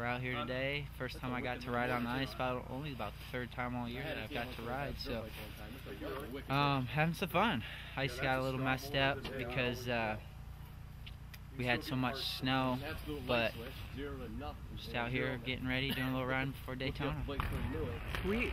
We're out here today. First time I got to ride on the ice, about only about the third time all year that I've got to ride. So, um, um having some fun. Ice got a little messed up because uh, we had so much snow, but just out here getting ready, doing a little ride before Daytona. Sweet.